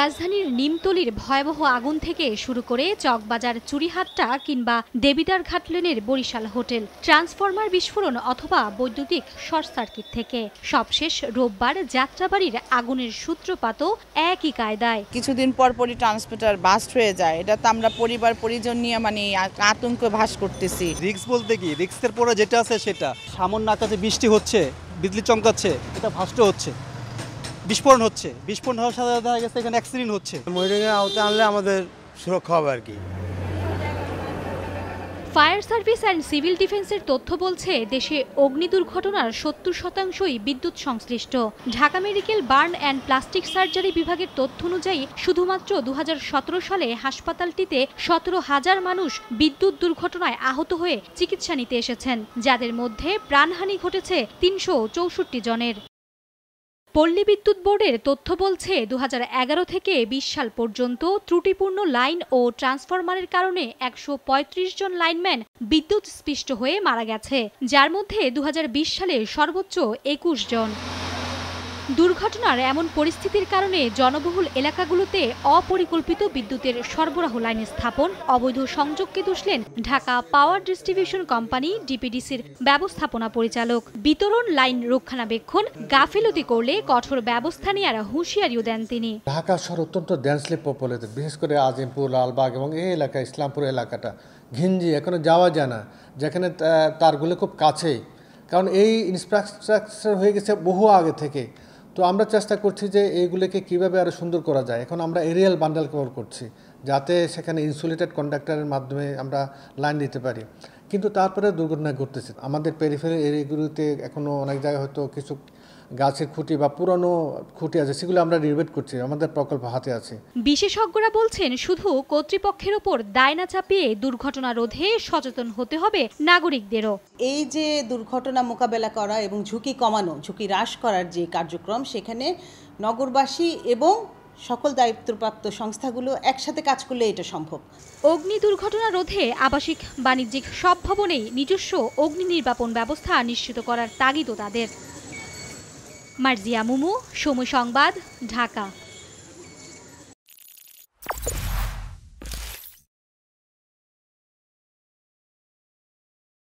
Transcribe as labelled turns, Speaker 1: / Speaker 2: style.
Speaker 1: রাজধানীর নিমতলির ভয়াবহ আগুন থেকে শুরু করে চকবাজার চুরিহাট্টা কিংবা দেবিদার ঘাট লেনের বরিশাল হোটেল ট্রান্সফরমার বিস্ফোরণ অথবা বৈদ্যুতিক শর্ট সার্কিট থেকে। সবশেষ রোববার যাত্রাবাড়ির আগুনের সূত্রপাতও একই কায়দায়।
Speaker 2: কিছুদিন পর পরই ট্রান্সমিটার বাস্ট হয়ে যায়। এটা তো আমরা পরিবার পরিজন নিয়ে মানে আতঙ্ক ভাস করতেছি।
Speaker 3: রিক্স বলতে কি? রিক্সের পরে যেটা আছে সেটা। সামান্য আকাশে বৃষ্টি হচ্ছে বিজলি চমকাচ্ছে এটা ভাষ্ট হচ্ছে। বিস্ফোরণ হচ্ছে। বিস্ফোরণ হওয়ার সাথে সাথে দেখা গেছে এখানে অ্যাক্সিডেন্ট হচ্ছে।
Speaker 4: ময়ূরের আওতায় আনলে আমাদের সুরক্ষা হবে আর কি
Speaker 1: ফায়ার সার্ভিস অ্যান্ড সিভিল ডিফেন্সের তথ্য বলছে দেশে অগ্নি দুর্ঘটনার সত্তর শতাংশই বিদ্যুৎ সংশ্লিষ্ট। Dhaka medical burn and plastic surgery বিভাগের তথ্য অনুযায়ী শুধুমাত্র দু হাজার সতেরো সালে হাসপাতালটিতে সতেরো হাজার মানুষ বিদ্যুৎ দুর্ঘটনায় আহত হয়ে চিকিৎসা নিতে এসেছেন যাদের মধ্যে প্রাণহানি ঘটেছে তিনশো চৌষট্টি জনের। পল্লী বিদ্যুৎ বোর্ডের তথ্য বলছে দু হাজার এগারো থেকে বিশ সাল পর্যন্ত ত্রুটিপূর্ণ লাইন ও ট্রান্সফরমারের কারণে একশো পঁয়ত্রিশ জন লাইনম্যান বিদ্যুৎ স্পৃষ্ট হয়ে মারা গেছে, যার মধ্যে দু হাজার বিশ সালে সর্বোচ্চ একুশ জন। দুর্ঘটনার এমন পরিস্থিতির কারণে জনবহুল এলাকাগুলোতে অপরিকল্পিত বিদ্যুতের সরবরাহ লাইন স্থাপন, অবৈধ সংযোগকে দুষলেন ঢাকা পাওয়ার ডিস্ট্রিবিউশন কোম্পানি ডিপিডিসির ব্যবস্থাপনা পরিচালক। বিতরণ লাইন রক্ষণাবেক্ষণ, গাফিলতি করলে কঠোর ব্যবস্থা নেওয়ার হুঁশিয়ারিও দেন তিনি।
Speaker 5: ঢাকা শহর অত্যন্ত ডেন্সলি পপুলেটেড বিশেষ করে আজিমপুর, লালবাগ এবং এই এলাকা, ইসলামপুর এলাকাটা। ঘিঞ্জি এখনও যাওয়া যায় না, যেখানে তারগুলো খুব কাছেই। কারণ এই ইনফ্রাস্ট্রাকচার হয়ে গেছে বহু আগে থেকে। তো আমরা চেষ্টা করছি যে এইগুলোকে কীভাবে আরও সুন্দর করা যায়। এখন আমরা এরিয়াল বান্ডাল কভার করছি, যাতে সেখানে ইনসুলেটেড কন্ডাক্টারের মাধ্যমে আমরা লাইন দিতে পারি। কিন্তু তারপরে দুর্ঘটনা ঘটতেছে। আমাদের পেরিফেরি এরিয়াগুলোতে এখনও অনেক জায়গায় হয়তো কিছু গাছের খুঁটি বা পুরনো খুঁটি আছে সেগুলো আমরা রিভেট করছি আমাদের প্রকল্প হাতে আছে।
Speaker 1: বিশেষজ্ঞরা বলছেন শুধু কর্তৃপক্ষের ওপর দায়না চাপিয়ে দুর্ঘটনা রোধে সচেতন হতে হবে নাগরিকদেরও।
Speaker 6: এই যে দুর্ঘটনা মোকাবেলা করা এবং ঝুঁকি কমানো ঝুঁকি হ্রাস করার যে কার্যক্রম সেখানে নগরবাসী এবং সকল দায়িত্বপ্রাপ্ত সংস্থাগুলো একসাথে কাজ করলে এটা সম্ভব।
Speaker 1: অগ্নি দুর্ঘটনা রোধে আবাসিক বাণিজ্যিক সব ভবনেই নিজস্ব অগ্নি নির্বাপন ব্যবস্থা নিশ্চিত করার তাগিদও তাদের। মার্জিয়া মুমু সমু সংবাদ ঢাকা।